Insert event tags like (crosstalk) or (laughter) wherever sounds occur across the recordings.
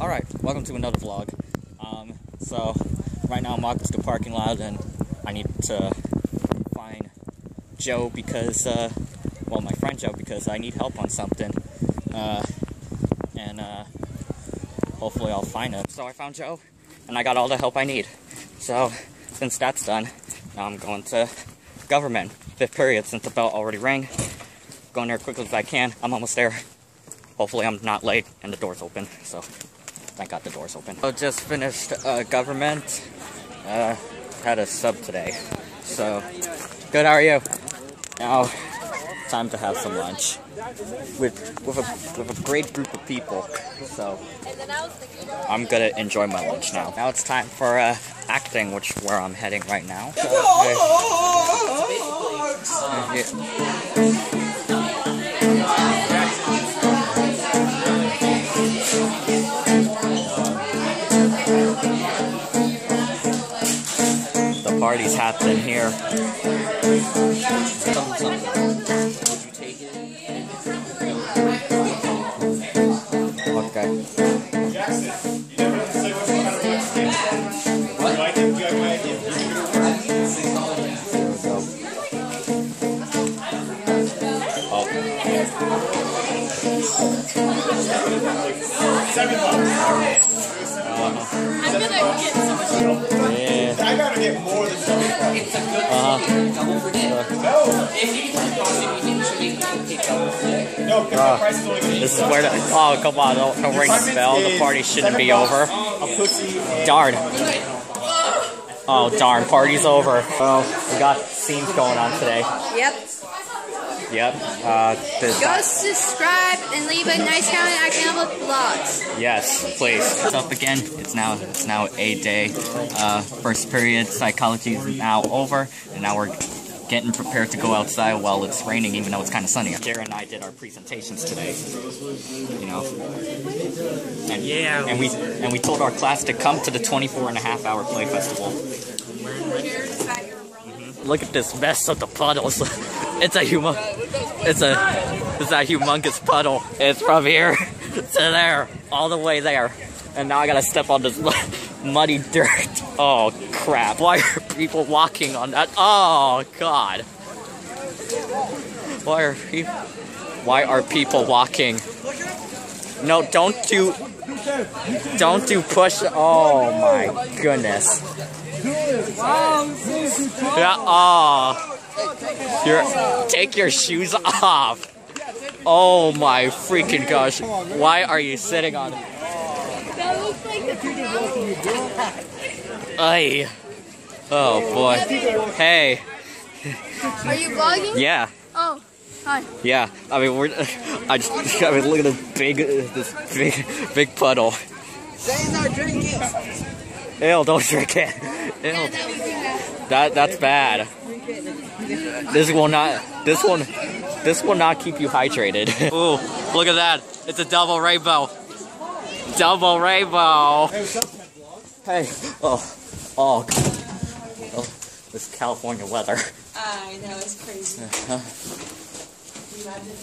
Alright, welcome to another vlog. Um, so, right now I'm walking to the parking lot and I need to find Joe because, uh, well, my friend Joe because I need help on something. Uh, and, uh, hopefully I'll find him. So I found Joe and I got all the help I need. So, since that's done, now I'm going to government, fifth period, since the bell already rang. Going there as quickly as I can. I'm almost there. Hopefully I'm not late and the door's open, so thank God the door's open. So just finished uh, government. Uh, had a sub today. So, good, how are you? Now, time to have some lunch. With, with, a, with a great group of people. So, I'm gonna enjoy my lunch now. Now it's time for uh, acting, which where I'm heading right now. So, party's happening here. Okay. Go. Oh. I'm gonna get some of Yeah. I gotta get more than No, because the price is only gonna This is where the. Oh, come on. Don't, don't ring the bell. The party shouldn't be over. A pussy Darn. (laughs) Oh, darn. Party's over. Well, we got scenes going on today. Yep. Yep. Uh, this, Go subscribe and leave a nice comment at Campbell Vlogs. yes, please. What's up again? It's now it's now a day. Uh, first period psychology is now over, and now we're getting prepared to go outside while it's raining, even though it's kind of sunny. Jared and I did our presentations today. You know. And, yeah. And we and we told our class to come to the 24 and a half hour play festival. Look at this mess of the puddles. (laughs) It's a human. It's a. It's a humongous puddle. It's from here (laughs) to there, all the way there, and now I gotta step on this muddy dirt. Oh crap! Why are people walking on that? Oh god! Why are people? Why are people walking? No, don't do. Don't do push. Oh my goodness. Yeah. Oh. Your, take your shoes off. Oh my freaking gosh. Why are you sitting on That looks like the Ay. Oh boy. Hey. Are you vlogging? Yeah. Oh, hi. Yeah. I mean we're (laughs) I just I mean look at this big this big big puddle. Say not drinking. Ew, don't drink it. Ew. That that's bad. This will not this one this will not keep you hydrated. (laughs) Ooh, look at that. It's a double rainbow. Double rainbow. Hey. Oh. Oh. oh this California weather. I know, it's crazy. Uh-huh.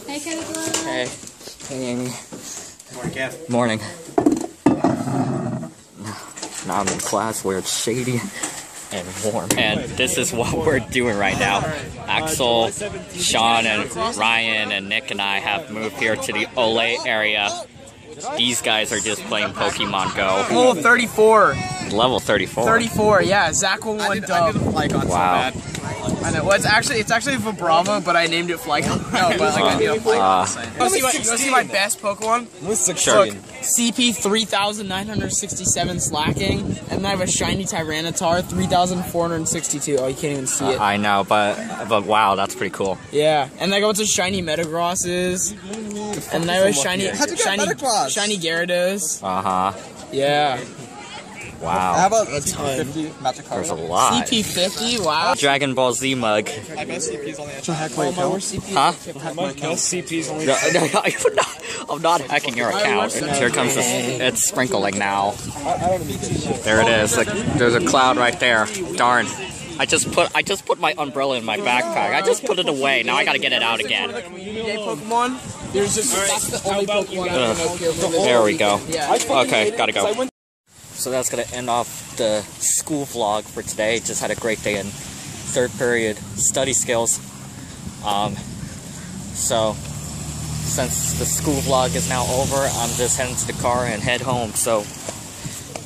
Hey, Campbell. Hey. Hey, Amy. Morning, Kev. Morning. Now I'm in class where it's shady and warm. And this is what we're doing right now. Axel, Sean, and Ryan, and Nick and I have moved here to the Olay area. These guys are just playing Pokemon Go. Level 34. Level 34. 34, yeah. Zach will one dub. Wow. I know. Well, it's actually it's actually Vibrava, but I named it Flygon. (laughs) no, but like I named it Flygon. Uh, you, want to see my, you wanna see my best Pokemon? Sure. Look, CP 3967 Slaking, and then I have a shiny Tyranitar 3462. Oh, you can't even see it. I know, but but wow, that's pretty cool. Yeah, and then I go to shiny Metagrosses, and then I have a shiny How'd you get shiny Metagross? shiny Gyarados. Uh huh. Yeah, Wow. about a ton. 50 Magic There's a lot. CP 50. Wow. Dragon Ball Z mug. I bet CP's only my, we're CP. Huh? CP's only No, no, no, (laughs) I'm not, I'm not hacking your account. Here comes this. It's sprinkling now. There it is. Like, there's a cloud right there. Darn. I just put I just put my umbrella in my backpack. I just put it away. Now I gotta get it out again. Community Day Pokemon. There's just that's the only Pokemon I know. There we go. Yeah. Okay, gotta go. So that's gonna end off the school vlog for today. Just had a great day in third period study skills. Um, so since the school vlog is now over, I'm just heading to the car and head home. So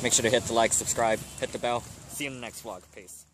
make sure to hit the like, subscribe, hit the bell. See you in the next vlog. Peace.